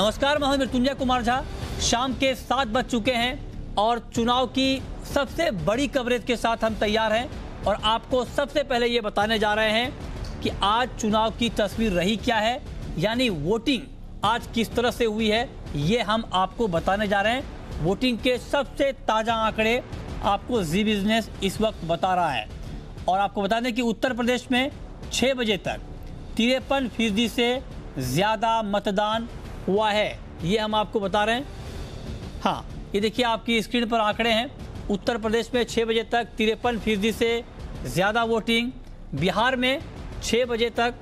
नमस्कार, मैं मृत्युंजय कुमार झा। शाम के सात बज चुके हैं और चुनाव की सबसे बड़ी कवरेज के साथ हम तैयार हैं और आपको सबसे पहले ये बताने जा रहे हैं कि आज चुनाव की तस्वीर रही क्या है, यानी वोटिंग आज किस तरह से हुई है, ये हम आपको बताने जा रहे हैं। वोटिंग के सबसे ताज़ा आंकड़े आपको जी बिज़नेस इस वक्त बता रहा है। और आपको बता दें कि उत्तर प्रदेश में छः बजे तक तिरपन फ़ीसदी से ज़्यादा मतदान हुआ है। ये हम आपको बता रहे हैं। हाँ ये देखिए आपकी स्क्रीन पर आंकड़े हैं। उत्तर प्रदेश में छः बजे तक तिरपन फ़ीसदी से ज़्यादा वोटिंग। बिहार में छः बजे तक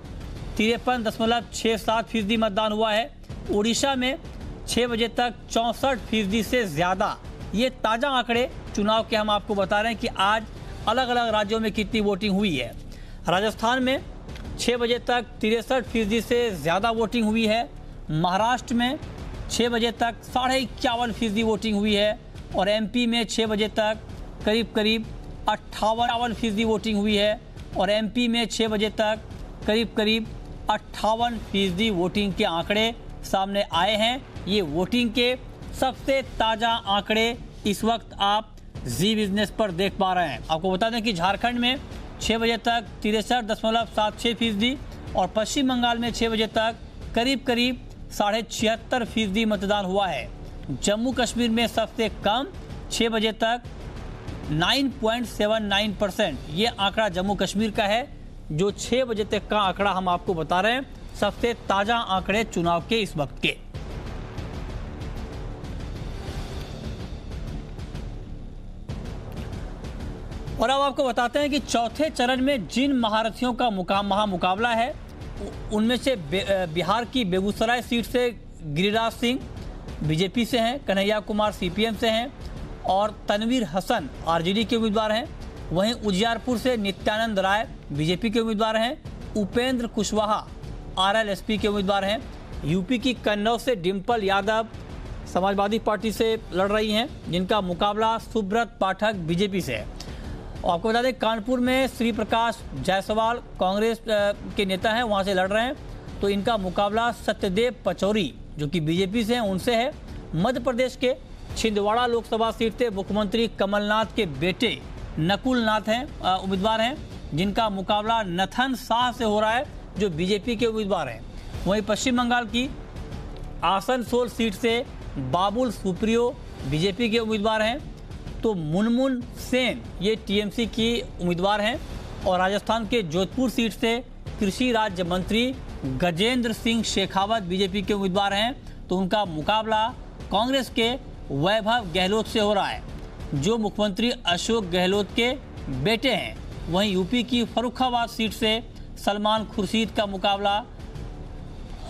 तिरपन दशमलव छः सात फ़ीसदी मतदान हुआ है। उड़ीसा में छः बजे तक चौंसठ फ़ीसदी से ज़्यादा। ये ताज़ा आंकड़े चुनाव के हम आपको बता रहे हैं कि आज अलग अलग राज्यों में कितनी वोटिंग हुई है। राजस्थान में छः बजे तक तिरसठ फ़ीसदी से ज़्यादा वोटिंग हुई है। महाराष्ट्र में छः बजे तक साढ़े इक्यावन फ़ीसदी वोटिंग हुई है और एमपी में छः बजे तक करीब करीब अट्ठावन फ़ीसदी वोटिंग हुई है और एमपी में छः बजे तक करीब करीब अट्ठावन फ़ीसदी वोटिंग के आंकड़े सामने आए हैं। ये वोटिंग के सबसे ताज़ा आंकड़े इस वक्त आप जी बिज़नेस पर देख पा रहे हैं। आपको बता दें कि झारखंड में छः बजे तक तिरसठ दशमलव सात छः फ़ीसदी और पश्चिम बंगाल में छः बजे तक करीब करीब साढ़े छिहत्तर फ़ीसदी मतदान हुआ है। जम्मू कश्मीर में सबसे कम छः बजे तक 9.79 परसेंट। ये आंकड़ा जम्मू कश्मीर का है, जो छः बजे तक का आंकड़ा हम आपको बता रहे हैं। सबसे ताज़ा आंकड़े चुनाव के इस वक्त के। और अब आपको बताते हैं कि चौथे चरण में जिन महारथियों का मुका, महामुकाबला है उनमें से बिहार की बेगूसराय सीट से गिरिराज सिंह बीजेपी से हैं, कन्हैया कुमार सीपीएम से हैं और तनवीर हसन आरजेडी के उम्मीदवार हैं। वहीं उजियारपुर से नित्यानंद राय बीजेपी के उम्मीदवार हैं। उपेंद्र कुशवाहा आरएलएसपी के उम्मीदवार हैं। यूपी की कन्नौज से डिम्पल यादव समाजवादी पार्टी से लड़ रही हैं, जिनका मुकाबला सुब्रत पाठक बीजेपी से है। और आपको बता दें, कानपुर में श्री प्रकाश जायसवाल कांग्रेस के नेता हैं, वहाँ से लड़ रहे हैं। तो इनका मुकाबला सत्यदेव पचौरी, जो कि बीजेपी से हैं, उनसे है। मध्य प्रदेश के छिंदवाड़ा लोकसभा सीट से मुख्यमंत्री कमलनाथ के बेटे नकुल नाथ हैं उम्मीदवार हैं, जिनका मुकाबला नथन शाह से हो रहा है, जो बीजेपी के उम्मीदवार हैं। वहीं पश्चिम बंगाल की आसनसोल सीट से बाबुल सुप्रियो बीजेपी के उम्मीदवार हैं। तो मुनमुन सेन, ये टीएमसी की उम्मीदवार हैं और राजस्थान के जोधपुर सीट से कृषि राज्य मंत्री गजेंद्र सिंह शेखावत बीजेपी के उम्मीदवार हैं। तो उनका मुकाबला कांग्रेस के वैभव गहलोत से हो रहा है। जो मुख्यमंत्री अशोक गहलोत के बेटे हैं, वहीं यूपी की फरुखाबाद सीट से सलमान खुर्शीद का मुकाबला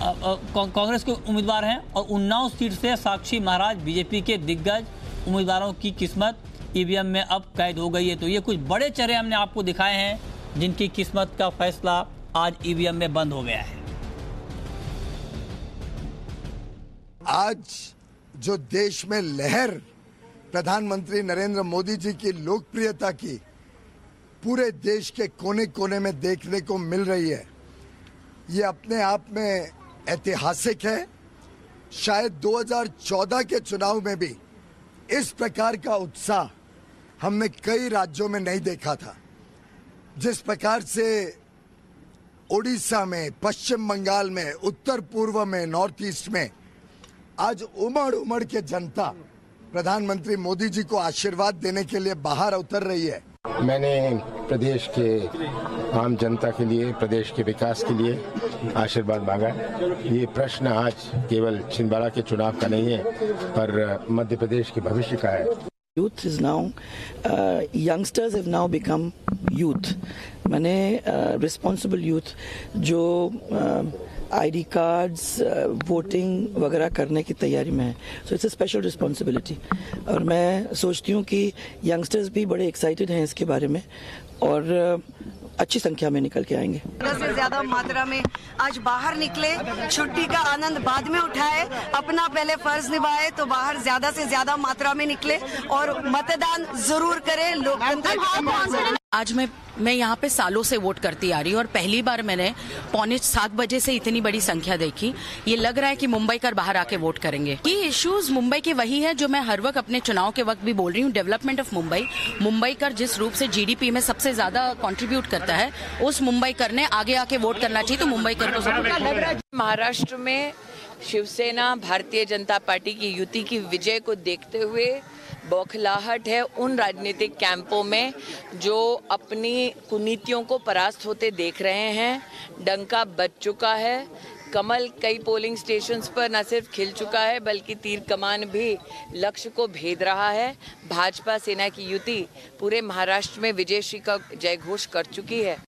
कांग्रेस के उम्मीदवार हैं और उन्नाव सीट से साक्षी महाराज बीजेपी के दिग्गज उम्मीदवारों की किस्मत ईवीएम में अब कैद हो गई है। तो ये कुछ बड़े चेहरे हमने आपको दिखाए हैं, जिनकी किस्मत का फैसला आज ईवीएम में बंद हो गया है। आज जो देश में लहर प्रधानमंत्री नरेंद्र मोदी जी की लोकप्रियता की पूरे देश के कोने कोने में देखने को मिल रही है, ये अपने आप में ऐतिहासिक है। शायद 2014 के चुनाव में भी इस प्रकार का उत्साह हमने कई राज्यों में नहीं देखा था। जिस प्रकार से उड़ीसा में, पश्चिम बंगाल में, उत्तर पूर्व में, नॉर्थ ईस्ट में आज उमड़ उमड़ के जनता प्रधानमंत्री मोदी जी को आशीर्वाद देने के लिए बाहर उतर रही है। मैंने प्रदेश के आम जनता के लिए, प्रदेश के विकास के लिए आशीर्वाद मांगा। ये प्रश्न आज केवल छिंदवाड़ा के चुनाव का नहीं है, पर मध्य प्रदेश के भविष्य का है। Youth is now youngsters have now become youth. मैंने रिस्पॉन्सिबल यूथ जो आईडी कार्ड्स वोटिंग वगैरह करने की तैयारी में है। So it's a special responsibility और मैं सोचती हूँ कि यंगस्टर्स भी बड़े एक्साइटेड हैं इसके बारे में और अच्छी संख्या में निकल के आएँगे। से ज़्यादा मात्रा में आज बाहर निकले छुट्टी का आनंद बाद में उठाए अपना पहले फ़र्ज़ निभाए तो बाहर ज़्यादा से ज़्यादा मात्रा में निकले और मतदान ज़रूर करें। लोकतंत्र आज मैं मैं यहाँ पे सालों से वोट करती आ रही हूँ और पहली बार मैंने पौने सात बजे से इतनी बड़ी संख्या देखी। ये लग रहा है कि मुंबई कर बाहर आके वोट करेंगे। ये इश्यूज़ मुंबई के वही है जो मैं हर वक्त अपने चुनाव के वक्त भी बोल रही हूँ डेवलपमेंट ऑफ़ मुंबई। मुंबई कर जिस रूप से जीडीपी में सबसे ज़्यादा कॉन्ट्रीब्यूट करता है, उस मुंबई कर ने आगे आके वोट करना चाहिए तो मुंबई कर को महाराष्ट्र में शिवसेना, भारतीय जनता पार्टी की युति की विजय को देखते हुए बौखलाहट है उन राजनीतिक कैंपों में जो अपनी कुनीतियों को परास्त होते देख रहे हैं। डंका बच चुका है। कमल कई पोलिंग स्टेशंस पर न सिर्फ़ खिल चुका है, बल्कि तीर कमान भी लक्ष्य को भेद रहा है। भाजपा सेना की युति पूरे महाराष्ट्र में विजय श्री का जय घोष कर चुकी है।